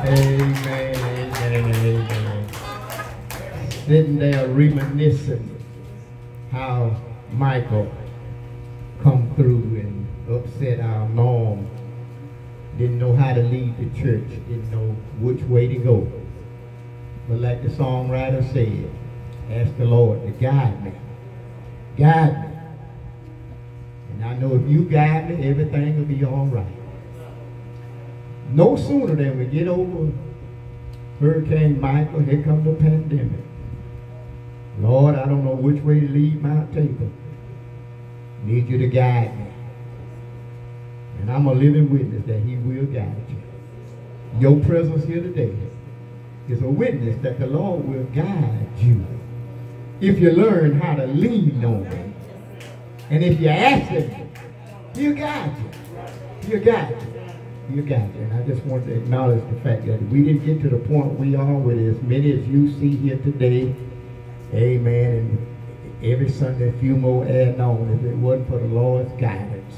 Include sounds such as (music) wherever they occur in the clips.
Amen, amen, amen. Sitting there reminiscing how Michael come through and upset our norm. Didn't know how to lead the church. Didn't know which way to go. But like the songwriter said, ask the Lord to guide me. Guide me. And I know if you guide me, everything will be all right. No sooner than we get over Hurricane Michael, here comes the pandemic. Lord, I don't know which way to lead my table. Need you to guide me. And I'm a living witness that he will guide you. Your presence here today is a witness that the Lord will guide you. If you learn how to lean on him. And if you ask him, he'll guide you. He'll guide you you got there. And I just want to acknowledge the fact that we didn't get to the point we are with as many as you see here today. Amen. And every Sunday, a few more adding on if it wasn't for the Lord's guidance.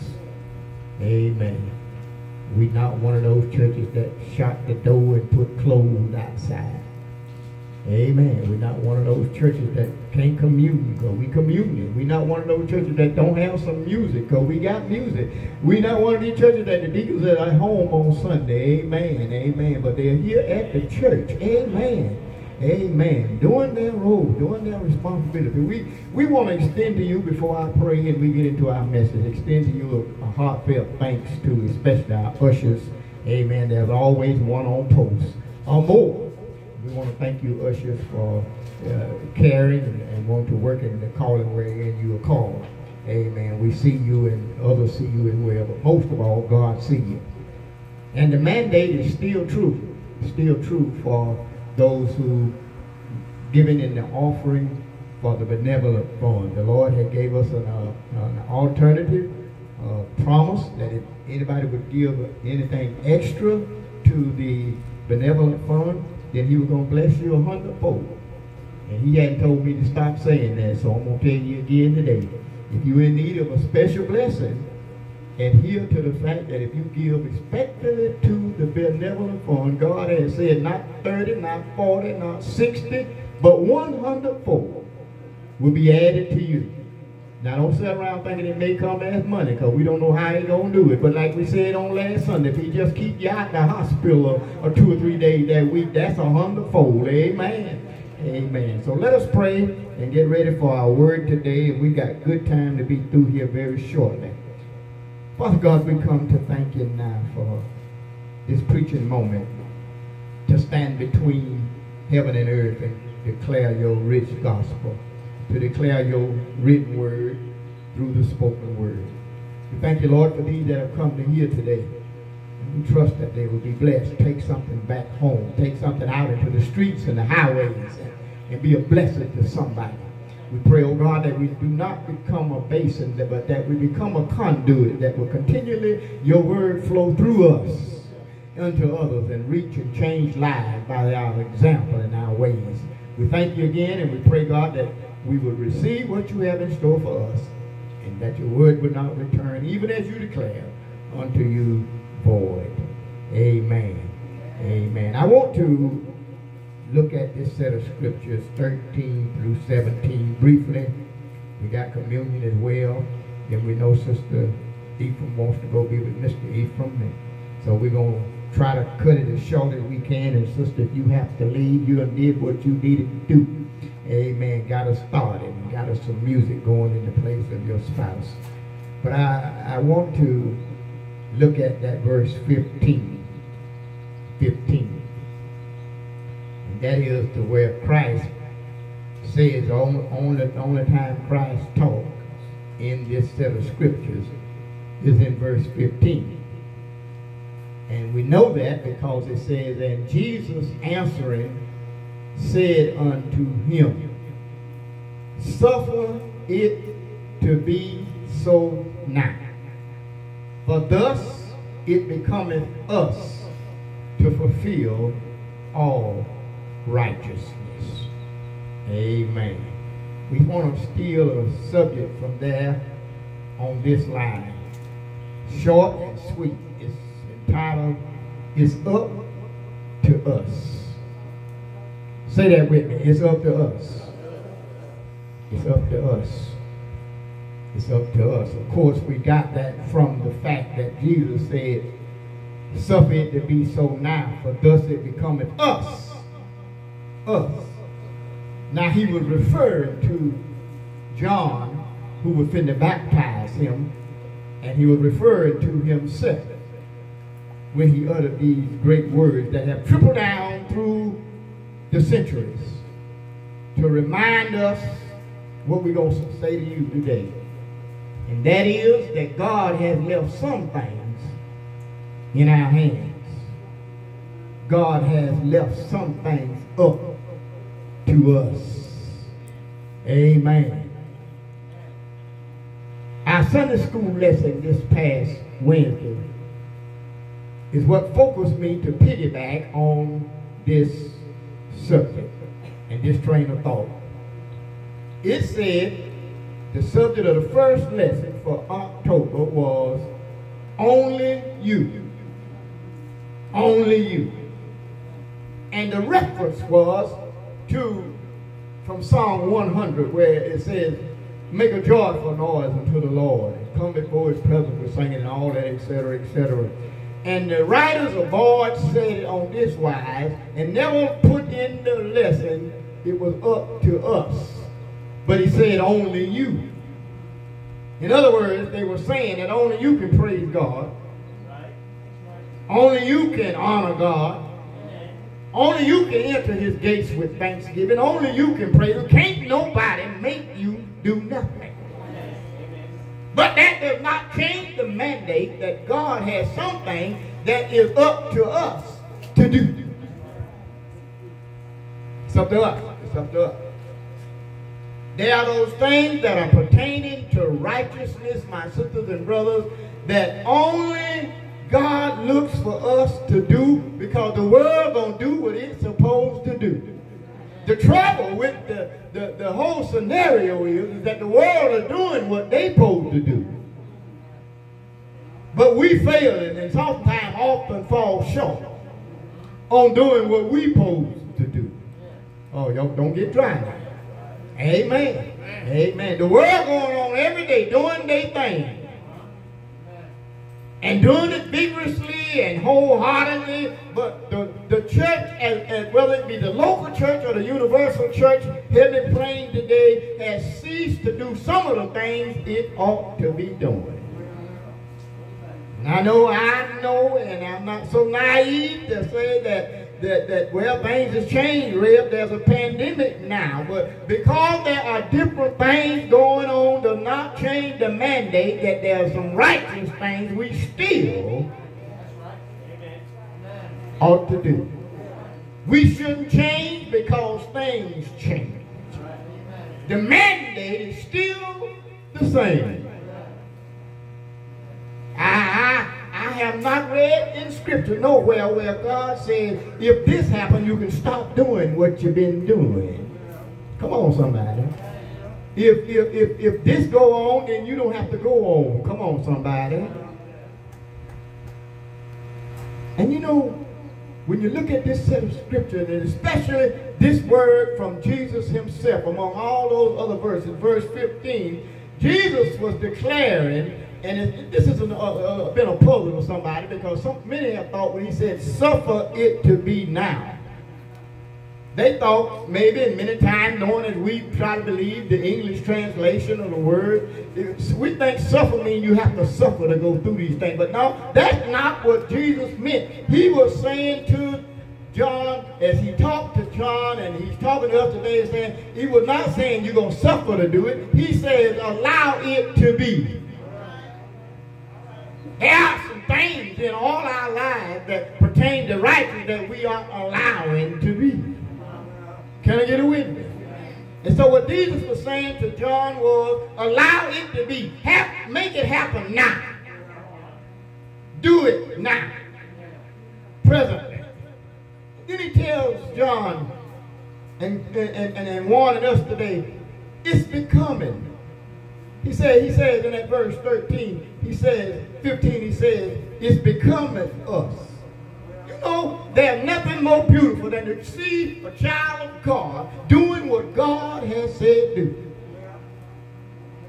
Amen. We not one of those churches that shut the door and put clothes outside. Amen. We're not one of those churches that can't commune because we communion. We're not one of those churches that don't have some music because we got music. We're not one of these churches that the deacons are at home on Sunday. Amen. Amen. But they're here at the church. Amen. Amen. Doing their role, doing their responsibility. We we want to extend to you before I pray and we get into our message. Extend to you a, a heartfelt thanks to especially our ushers. Amen. There's always one on post or more we want to thank you, ushers, for caring and, and wanting to work in the calling where you are called. Amen. We see you and others see you as well, but most of all, God see you. And the mandate is still true. Still true for those who giving in the offering for the benevolent fund. The Lord had gave us an, uh, an alternative uh, promise that if anybody would give anything extra to the benevolent fund, then he was going to bless you a hundredfold. And he hadn't told me to stop saying that, so I'm going to tell you again today. If you're in need of a special blessing, adhere to the fact that if you give respectfully to the benevolent fund, God has said not 30, not 40, not 60, but 100 fold will be added to you. Now don't sit around thinking it may come as money because we don't know how he's to do it. But like we said on last Sunday, if he just keep you out the hospital or, or two or three days that week, that's a hundredfold. Amen. Amen. So let us pray and get ready for our word today. And we got good time to be through here very shortly. Father God, we come to thank you now for this preaching moment to stand between heaven and earth and declare your rich gospel to declare your written word through the spoken word. We thank you, Lord, for these that have come to hear today. We trust that they will be blessed. Take something back home. Take something out into the streets and the highways and, and be a blessing to somebody. We pray, oh God, that we do not become a basin, but that we become a conduit that will continually, your word flow through us unto others and reach and change lives by our example and our ways. We thank you again and we pray, God, that we would receive what you have in store for us, and that your word would not return, even as you declare, unto you void. Amen. Amen. I want to look at this set of scriptures, 13 through 17, briefly. We got communion as well. And we know Sister Ephraim wants to go be with Mr. Ephraim. So we're going to try to cut it as short as we can. And Sister, if you have to leave, you did what you needed to do amen, got us started got us some music going in the place of your spouse. But I, I want to look at that verse 15. 15. And that is to where Christ says the only, only, only time Christ talks in this set of scriptures is in verse 15. And we know that because it says, and Jesus answering said unto him, Suffer it to be so now. For thus it becometh us to fulfill all righteousness. Amen. We want to steal a subject from there on this line. Short and sweet. It's entitled, It's Up to us. Say that with me. It's up to us. It's up to us. It's up to us. Of course, we got that from the fact that Jesus said, Suffer it to be so now, for thus it becometh us. Us. Now he was referring to John, who was finna baptize him, and he was referring to himself when he uttered these great words that have trickled down through the centuries to remind us what we're going to say to you today. And that is that God has left some things in our hands. God has left some things up to us. Amen. Our Sunday school lesson this past Wednesday is what focused me to piggyback on this subject and this train of thought. It said the subject of the first lesson for October was only you. Only you. And the reference was to from Psalm 100 where it says, make a joyful noise unto the Lord come before his presence with singing and all that, etc., etc. And the writers of Boyd said it on this wise and never put in the lesson it was up to us. But he said only you. In other words, they were saying that only you can praise God. Only you can honor God. Only you can enter his gates with thanksgiving. Only you can praise. Can't nobody make you do nothing. But that does not change the mandate that God has something that is up to us to do. It's up to us. It's up to us. There are those things that are pertaining to righteousness, my sisters and brothers, that only God looks for us to do because the world gonna do what it's supposed to do. The trouble with the, the, the whole scenario is, that the world is doing what they supposed to do. But we fail and sometimes often fall short on doing what we supposed to do. Oh, y'all don't get dry now. Amen. Amen. The world going on every day doing their thing and doing it vigorously and wholeheartedly, but the, the church, as, as whether it be the local church or the universal church, heavy plain today, has ceased to do some of the things it ought to be doing. And I know, I know, and I'm not so naive to say that that, that well, things have changed, Rev. There's a pandemic now. But because there are different things going on, does not change the mandate that there are some righteous things we still ought to do. We shouldn't change because things change. The mandate is still the same. I, I I have not read in scripture nowhere where God says, if this happens, you can stop doing what you've been doing. Come on, somebody. If, if, if, if this go on, then you don't have to go on. Come on, somebody. And you know, when you look at this set of scripture, and especially this word from Jesus himself, among all those other verses, verse 15, Jesus was declaring and it, this has uh, been a puzzle for somebody because some, many have thought when he said, suffer it to be now. They thought maybe, and many times, knowing as we try to believe the English translation of the word, we think suffer means you have to suffer to go through these things. But no, that's not what Jesus meant. He was saying to John, as he talked to John, and he's talking to us today, saying, he was not saying you're going to suffer to do it. He says, allow it to be. There are some things in all our lives that pertain to righteousness that we are allowing to be. Can I get a witness? And so what Jesus was saying to John was, allow it to be. Have, make it happen now. Do it now. Presently. Then he tells John and, and, and, and warning us today, it's becoming he said, he says in that verse 13, he says, 15, he says, it's becoming us. You know, there's nothing more beautiful than to see a child of God doing what God has said do.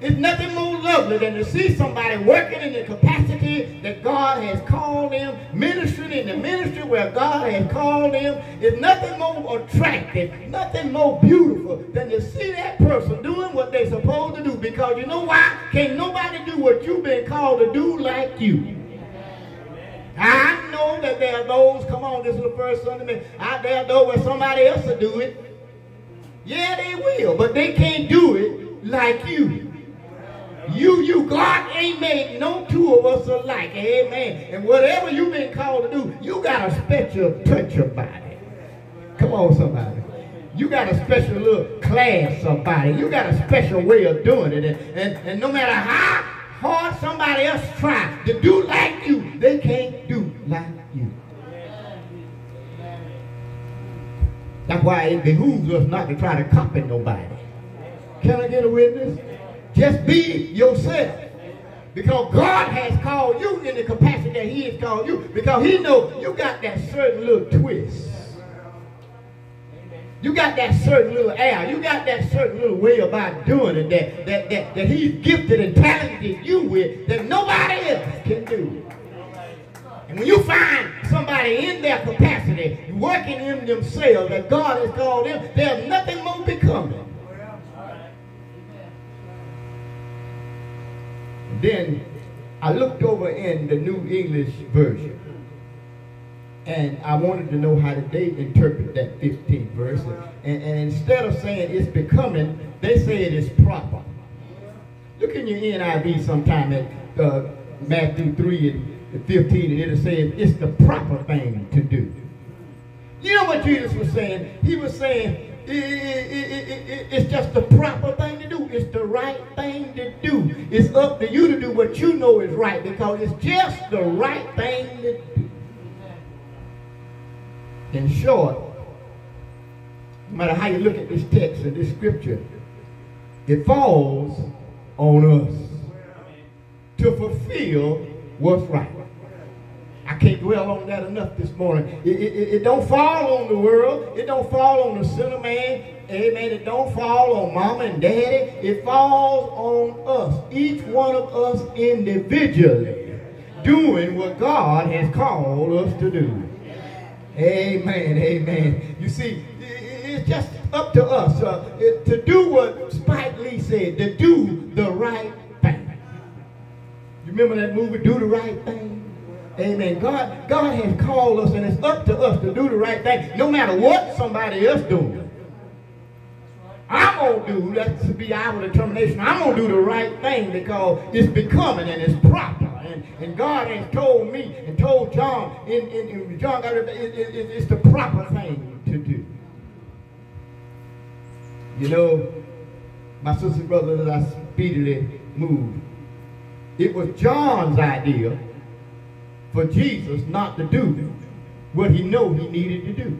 It's nothing more lovely than to see somebody working in the capacity that God has called them, ministering in the ministry where God has called them. It's nothing more attractive, nothing more beautiful than to see that person doing what they're supposed to do. Because you know why? Can't nobody do what you've been called to do like you. I know that there are those, come on, this is the first Sunday, out there know where somebody else will do it. Yeah, they will, but they can't do it like you. You, you, God ain't made no two of us alike. Amen. And whatever you've been called to do, you got a special touch about it. Come on, somebody. You got a special little class somebody. You got a special way of doing it. And, and, and no matter how hard somebody else try to do like you, they can't do like you. That's why it behooves us not to try to copy nobody. Can I get a witness? Just be yourself. Because God has called you in the capacity that he has called you. Because he knows you got that certain little twist. You got that certain little air. You got that certain little way about doing it that, that, that, that he's gifted and talented you with that nobody else can do. And when you find somebody in their capacity, working in themselves that God has called them, there's nothing more becoming. Then I looked over in the New English Version. And I wanted to know how did they interpret that 15th verse. And, and instead of saying it's becoming, they say it is proper. Look in your NIV sometime at uh, Matthew 3 and 15, and it'll say it's the proper thing to do. You know what Jesus was saying? He was saying it's just the proper thing to do. It's the right thing to do. It's up to you to do what you know is right because it's just the right thing to do. In short, no matter how you look at this text and this scripture, it falls on us to fulfill what's right. Can't dwell on that enough this morning. It, it, it, don't fall on the world. It don't fall on the sinner man. Amen. It don't fall on mama and daddy. It falls on us, each one of us individually, doing what God has called us to do. Amen. Amen. You see, it's just up to us uh, to do what Spike Lee said, to do the right thing. You remember that movie, Do the Right Thing? Amen. God, God has called us, and it's up to us to do the right thing, no matter what somebody else doing. I'm going to do, that's to be our determination, I'm going to do the right thing because it's becoming and it's proper. And, and God has told me and told John, in, in, in John, it, it, it, it's the proper thing to do. You know, my sisters and brothers, I speedily moved, it was John's idea for Jesus not to do what he knew he needed to do.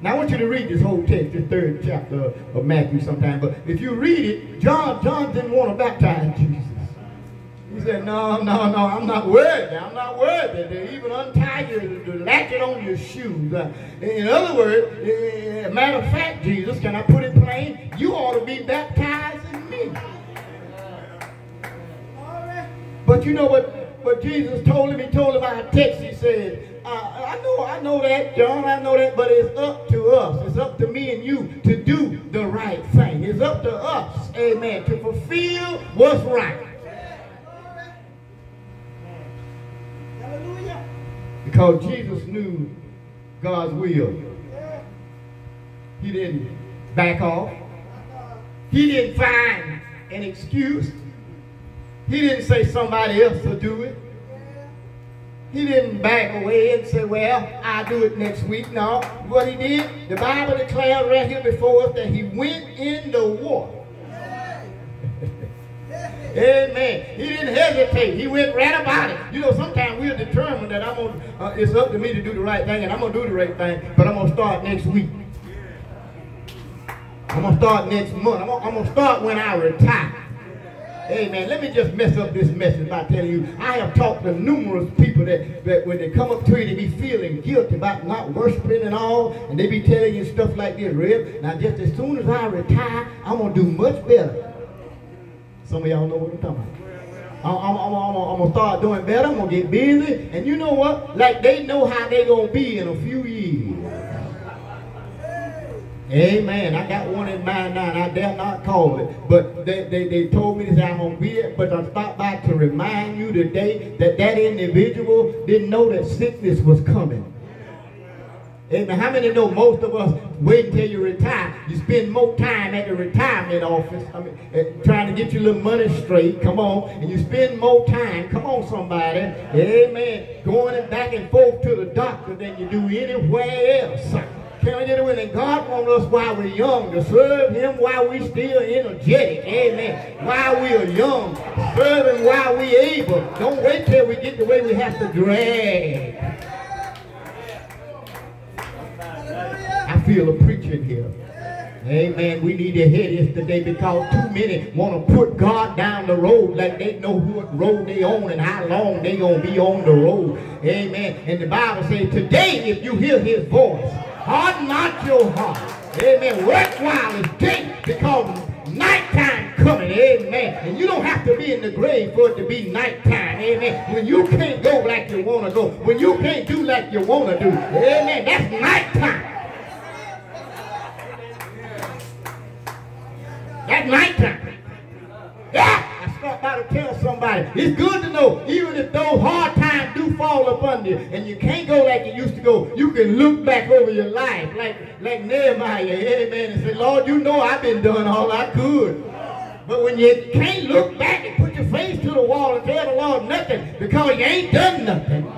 Now I want you to read this whole text, the third chapter of Matthew sometime. But if you read it, John, John didn't want to baptize Jesus. He said, no, no, no, I'm not worthy. I'm not worthy even untie you, to latch it on your shoes. Uh, in other words, uh, matter of fact, Jesus, can I put it plain? You ought to be baptized in me. But you know what, what Jesus told him? He told him our text. He said, uh, I know, I know that, John, I know that, but it's up to us. It's up to me and you to do the right thing. It's up to us, amen, to fulfill what's right. Because Jesus knew God's will. He didn't back off. He didn't find an excuse. He didn't say somebody else will do it. He didn't back away and say, well, I'll do it next week. No. What he did, the Bible declares right here before us that he went in the water. (laughs) Amen. He didn't hesitate. He went right about it. You know, sometimes we're determined that I'm gonna, uh, it's up to me to do the right thing, and I'm going to do the right thing, but I'm going to start next week. I'm going to start next month. I'm going to start when I retire. Amen. Let me just mess up this message by telling you, I have talked to numerous people that, that when they come up to you, they be feeling guilty about not worshiping and all, and they be telling you stuff like this, Rev. Now, just as soon as I retire, I'm going to do much better. Some of y'all know what I'm talking about. I'm, I'm, I'm, I'm, gonna start doing better. I'm gonna get busy. And you know what? Like they know how they gonna be in a few years. Amen. I got one in mind now, and I dare not call it. But they, they, they told me that I'm going to be it. But I stopped by to remind you today that that individual didn't know that sickness was coming. Amen. How many know most of us wait until you retire? You spend more time at the retirement office, I mean, trying to get your little money straight. Come on. And you spend more time, come on somebody, amen, going back and forth to the doctor than you do anywhere else. Get it with And God wants us while we're young to serve him while we're still energetic. Amen. While we are young. Serve him while we're able. Don't wait till we get the way we have to drag. I feel a preacher here. Amen. We need to hear this today because too many want to put God down the road like they know what road they on and how long they going to be on the road. Amen. And the Bible says, today if you hear his voice, Harden not your heart. Amen. Work while it's day because nighttime coming. Amen. And you don't have to be in the grave for it to be nighttime. Amen. When you can't go like you want to go. When you can't do like you want to do. Amen. That's nighttime. That's nighttime. Yeah stop to tell somebody. It's good to know, even if those hard times do fall upon you and you can't go like you used to go, you can look back over your life like, like Nehemiah, amen, and say, Lord, you know I've been doing all I could. But when you can't look back and put your face to the wall and tell the Lord nothing because you ain't done nothing,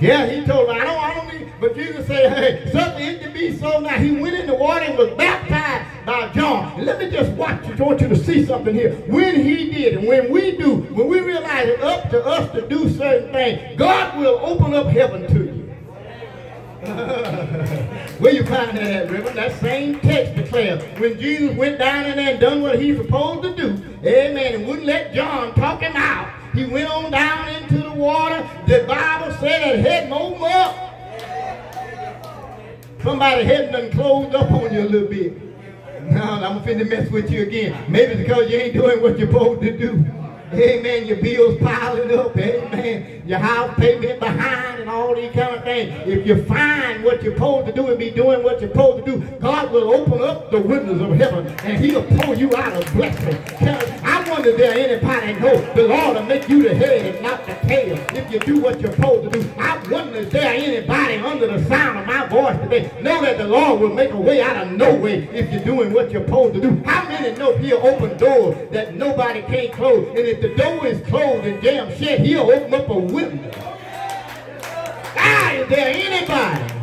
Yeah, he told me, I don't, I don't but Jesus said, hey, something it to be so now. He went in the water and was baptized by John. Let me just watch you. I want you to see something here. When he did, and when we do, when we realize it's up to us to do certain things, God will open up heaven to you. (laughs) Where you find that at, River? That same text declares when Jesus went down in there and done what he was supposed to do, amen, and wouldn't let John talk him out. He went on down into the water. The Bible said it had no up. Somebody hadn't done closed up on you a little bit. Now I'm finna mess with you again. Maybe because you ain't doing what you're supposed to do. Amen. Your bills piling up. Amen. Your house payment behind and all these kind of things. If you find what you're supposed to do and be doing what you're supposed to do, God will open up the windows of heaven and he'll pull you out of blessing. If there anybody know the Lord will make you the head and not the tail if you do what you're supposed to do. I wonder if there anybody under the sound of my voice today know that the Lord will make a way out of no way if you're doing what you're supposed to do. How many know he'll open doors that nobody can't close? And if the door is closed and jammed shut, he'll open up a window. Ah, is there anybody?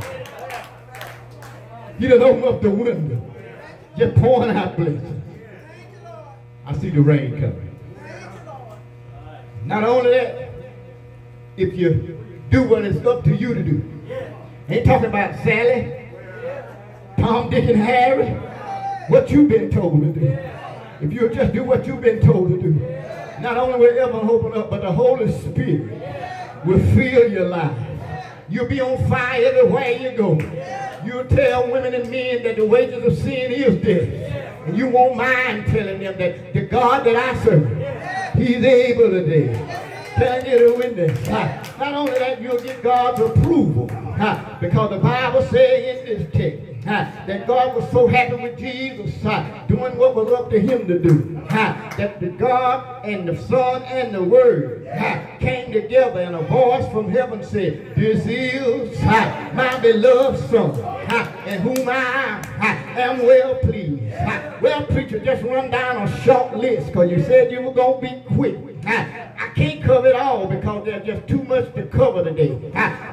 He done open up the window. Just pouring out blessings. I see the rain coming. Not only that, if you do what it's up to you to do. Ain't talking about Sally, Tom, Dick, and Harry. What you've been told to do. If you'll just do what you've been told to do. Not only will heaven open up, but the Holy Spirit will fill your life. You'll be on fire everywhere you go. You'll tell women and men that the wages of sin is death. And you won't mind telling them that the God that I serve, he's able to do. Can you a witness? Not only that, you'll get God's approval. Because the Bible says in this text, that God was so happy with Jesus doing what was up to him to do. that the God and the Son and the Word came together and a voice from heaven said, This is my beloved Son, in whom I am well pleased. well, preacher, just run down a short list because you said you were going to be quick. I can't cover it all because there's just too much to cover today.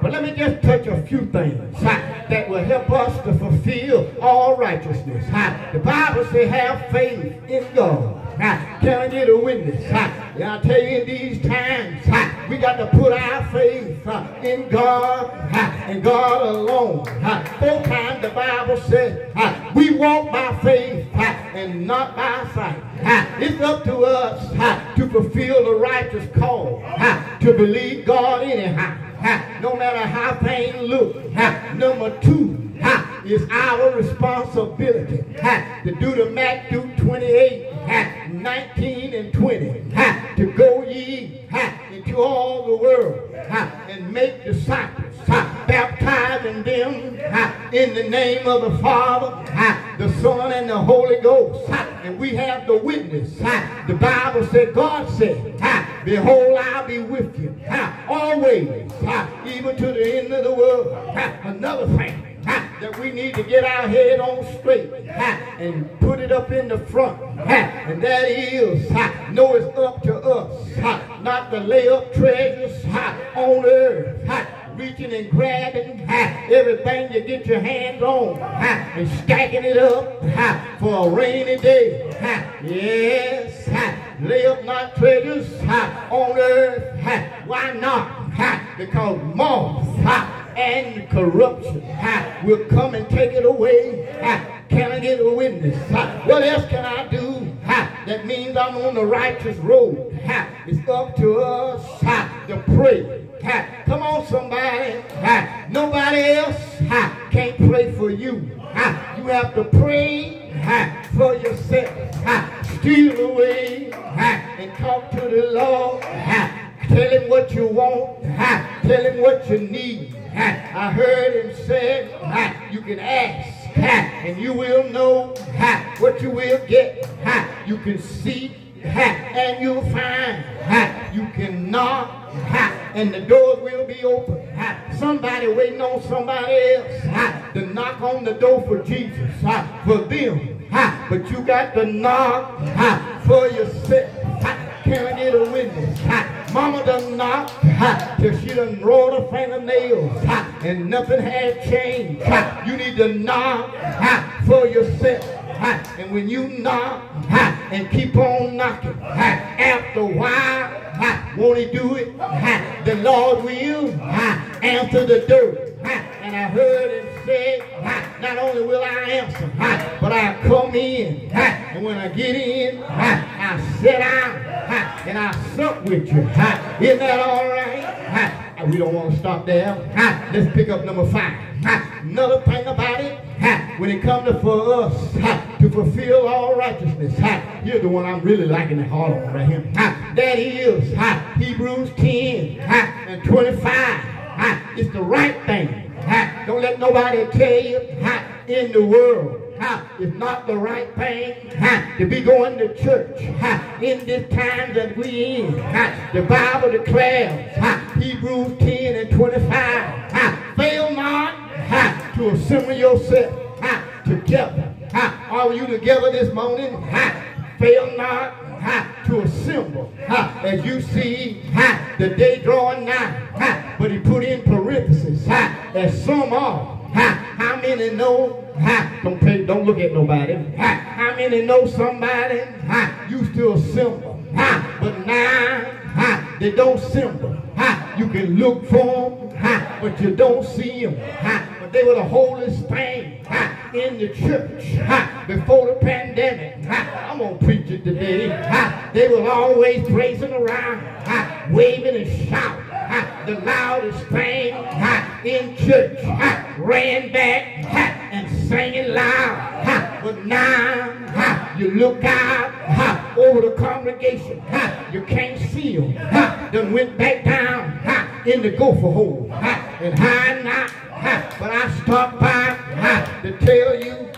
But let me just touch a few things that will help us to fulfill all righteousness. The Bible says have faith in God. Can I get a witness? I tell you in these times, We got to put our faith in God and God alone. Four times the Bible says we walk by faith and not by sight. It's up to us to fulfill the righteous call, to believe God anyhow. No matter how things look. Number two, is our responsibility to do the Matthew 28, uh, 19 and 20. uh, To go ye into all the world and make disciples, baptizing them in the name of the Father, the Son, and the Holy Ghost. And we have the witness. The Bible said, God said, Behold, I'll be with you always, even to the end of the world. Another thing that we need to get our head on straight and put it up in the front. and that is, know it's up to us not to lay up treasures on earth. Reaching and grabbing. Everything you get your hands on. And stacking it up. For a rainy day. Yes, lay up not treasures. On earth. Why not? Because moth ha, and corruption will come and take it away. Can I get a witness? Ha, what else can I do? Ha, that means I'm on the righteous road. It's up to us to pray. Ha, come on, somebody. Ha, nobody else ha, can't pray for you. Ha, you have to pray ha, for yourself. Ha, steal away ha, and talk to the Lord. Ha, Tell him what you want. Ha. Tell him what you need. Ha. I heard him say, ha. you can ask, ha. and you will know ha. what you will get. Ha. You can seek, ha. and you'll find. Ha. You can knock. And the doors will be open. Somebody waiting on somebody else. To knock on the door for Jesus, for them. But you got to knock. For yourself. Can I get a witness? Mama done knock ha, till she done rolled her fingernails. And nothing has changed. You need to knock. For yourself. And when you knock. And keep on knocking, after a while, ha, won't he do it? Ha. The Lord will ha, answer the door. Ha. And I heard him say, ha, not only will I answer, ha, but I come in. Ha. And when I get in, ha, I sit down ha, and I sup with you. Ha. Isn't that all right? Ha. We don't want to stop there. Ha. Let's pick up number five. Ha. Another thing about it, ha, when it comes to for us ha, to fulfill all righteousness, ha, here's the one I'm really liking the hard on right here. Ha, that is ha, Hebrews 10 ha, and 25. Ha, it's the right thing. Ha, don't let nobody tell you ha, in the world ha, it's not the right thing ha, to be going to church ha, in this time that we in. Ha, the Bible declares, ha, Hebrews 10 and 25, ha, fail not. Ha, to assemble yourself. Ha, together. Ha, are you together this morning? Ha, fail not. Ha, to assemble. Ha, as you see. Ha, the day drawing nigh. Ha, but he put in parentheses, ha, as some are. Ha, how many know? Ha, don't pay, don't look at nobody. Ha, how many know somebody? Ha, used to assemble. Ha, but now ha, they don't assemble. Ha, you can look for them, ha, but you don't see them. Ha, but they were the holiest thing ha, in the church ha, before the pandemic. Ha, I'm gonna preach it today. Ha, they were always praising around, ha, waving and shouting. Ha, the loudest thing ha, in church ha, ran back ha, and singing loud. Ha, but now ha, you look out ha, over the congregation, you can't see them. Then went back down in the gopher hole and hide not. But I stopped by to tell you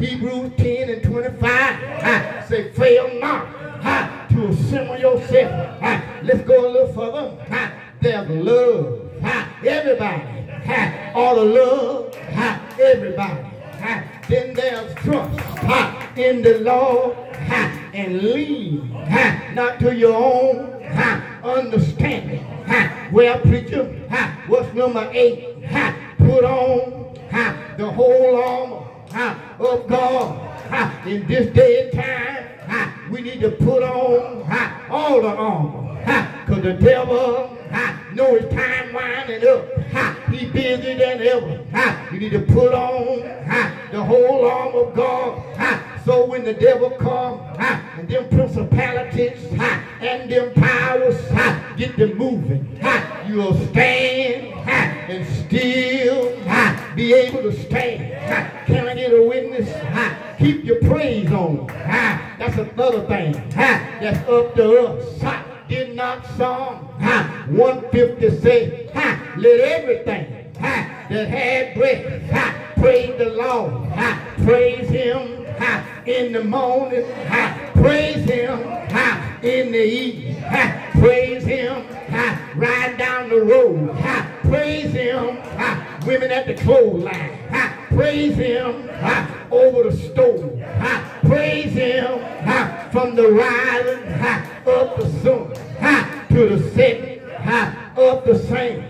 Hebrews 10 and 25 ha, say, fail not to assemble yourself. Let's go a little further. There's love. Everybody ought to love everybody. Then there's trust in the Lord and lean not to your own understanding. Well, preacher, ha, what's number eight? Put on the whole armor of God. In this day and time, we need to put on all the armor. Because the devil know his time winding up. He busier than ever. You need to put on the whole arm of God. So when the devil come and them principalities and them powers get them moving, you'll stand and still be able to stand. Can I get a witness? Keep your praise on. Ha, that's another thing. Ha, that's up to us. Did not Psalm ha, 150 say, let everything that had breath ha, praise the Lord. Ha, praise him ha, in the morning. Ha, praise him ha, in the evening. Ha, praise him ha, ride down the road. Ha, praise him ha, women at the clothesline. Ha, praise him ha, over the stove. Ha, praise him ha, from the rising ha, of the sun to the setting ha, of the same.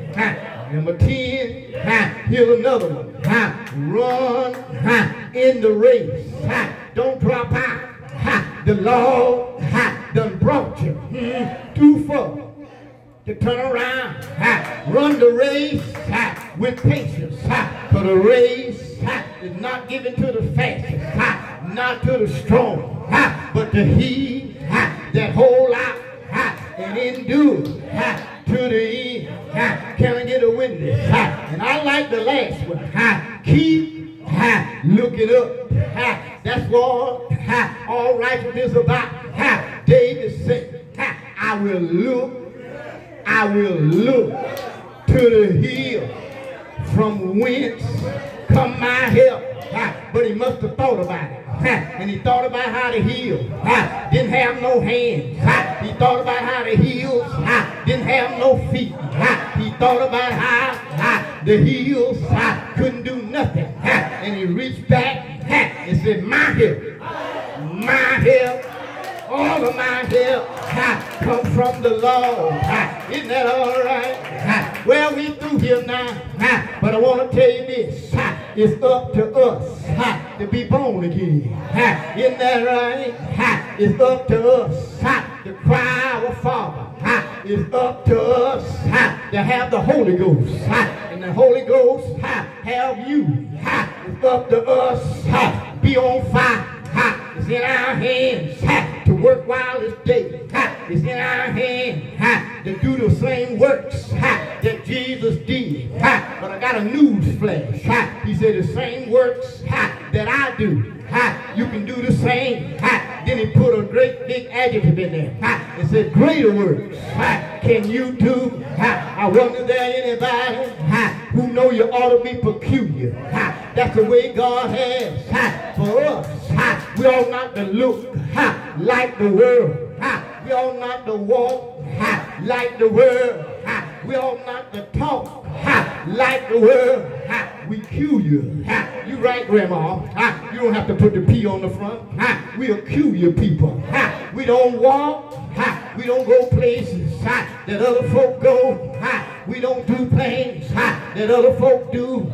Number 10, ha, here's another one. Ha, run. Ha, in the race. Ha, don't drop out. Ha, the Lord ha, done brought you. Hmm, too far to turn around. Ha, run the race. Ha, with patience. Ha, for the race ha, is not given to the fast, ha, not to the strong, ha, but to he ha, that hold out ha, and endure. Ha, to the end. Ha, can I get a witness? Ha, and I like the last one. Ha, keep ha, looking up. Ha, that's what ha, all righteousness is about. Ha, David said, ha, I will look, I will look to the hill from whence come my help. Ha, but he must have thought about it. And he thought about how to heal. Ha, didn't have no hands. Ha, he thought about how to heal. Didn't have no feet. Ha, he thought about how the heels couldn't do nothing. And he reached back and said, my help, my help. All of my help come from the Lord. Isn't that all right? Well, we through here now, but I want to tell you this. Ha, it's up to us to be born again. Ha, isn't that right? Ha, it's up to us ha, to cry our Father. Ha, it's up to us ha, to have the Holy Ghost. Ha, and the Holy Ghost ha, have you. Ha, it's up to us ha, be on fire. Ha, it's in our hands. Ha, work while it's day. Ha, it's in our hand ha, to do the same works ha, that Jesus did. Ha, but I got a news flash. Ha, he said the same works ha, that I do. Ha, you can do the same. Ha, then he put a great big adjective in there. Ha, and said greater works. Ha, can you do? Ha, I wonder there anybody ha, who know you ought to be peculiar. Ha, that's the way God has ha, for us. Ha, we ought not to look ha, like the world. Ha, we ought not to walk ha, like the world. Ha, we ought not to talk ha, like the world. Ha, we cue you. Ha, you right, Grandma. Ha, you don't have to put the P on the front. Ha, we'll cue you people. Ha, we don't walk. Ha, we don't go places that other folk go. We don't do things ha, that other folk do.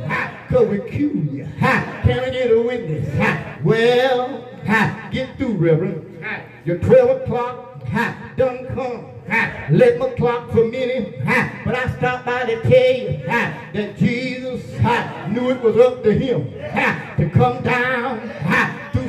Cause we you. Ha, can I get a witness? Well, get through, Reverend. Your 12 o'clock done come. Let my clock for minute, ha, but I stopped by to tell you ha, that Jesus knew it was up to him to come down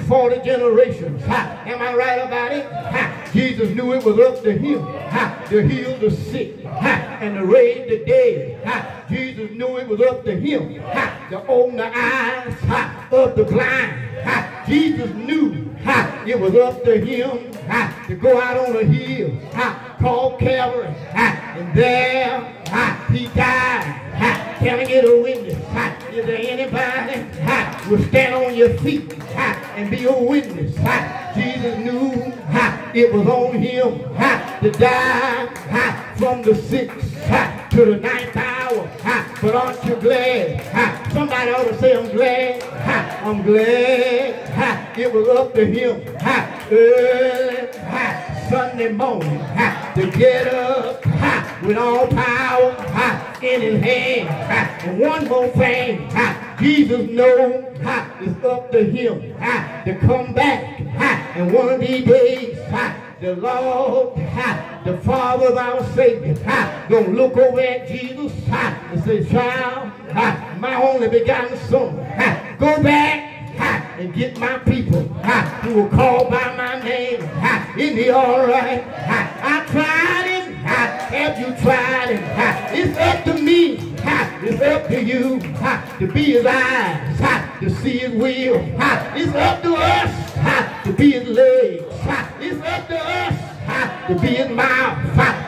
40 generations. Ha, am I right about it? Ha, Jesus knew it was up to him. Ha, to heal the sick. Ha, and to raise the dead. Ha, Jesus knew it was up to him. Ha, to open the eyes. Ha, of the blind. Ha, Jesus knew. Ha, it was up to him. Ha, to go out on a hill. Ha, called Calvary. Ha, and there ha, he died. Ha, can I get a witness? Ha, is there anybody? Ha, will stand on your feet and be a witness? Ha, Jesus knew ha, it was on him ha, to die ha, from the sixth ha, to the ninth hour. Ha, but aren't you glad? Ha, somebody ought to say, I'm glad. Ha, I'm glad. Ha, it was up to him. Ha, early. Ha, Sunday morning ha, to get up ha, with all power ha, in his hand. Ha, and one more thing, ha, Jesus knows ha, it's up to him ha, to come back. Ha, and one of these days, ha, the Lord ha, the Father of our Savior, gonna look over at Jesus and say, child, my only begotten son, go back and get my people who will call by my name. Isn't he all right? I tried it. Have you tried it? It's up to me. It's up to you to be his eyes, to see his will. It's up to us to be his legs. It's up to us to be his mouth.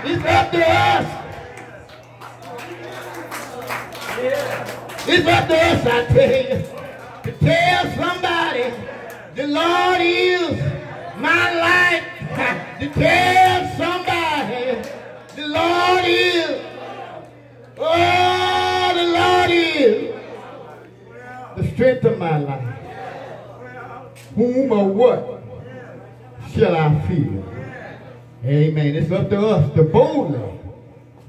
It's up to us. It's up to us, I tell you to tell somebody the Lord is my life. To tell somebody the Lord is. Oh, the Lord is the strength of my life. Whom or what shall I fear? Amen. It's up to us to boldly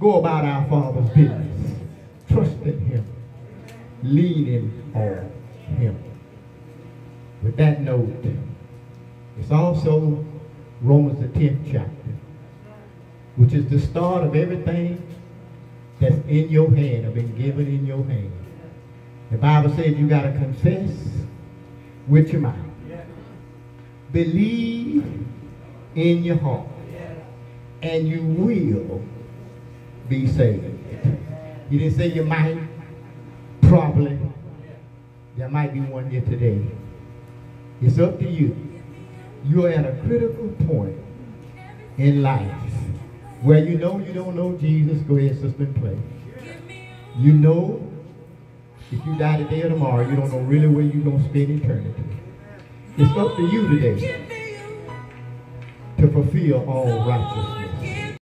go about our Father's business. Trusting Him. Leaning on him. With that note, it's also Romans the 10th chapter, which is the start of everything that's in your hand or been given in your hand. The Bible says you got to confess with your mouth. Believe in your heart. And you will be saved. He didn't say you might, probably, there might be one here today. It's up to you. You're at a critical point in life where you know you don't know Jesus. Go ahead, sister, and play. You know if you die today or tomorrow, you don't know really where you're going to spend eternity. It's up to you today to fulfill all righteousness.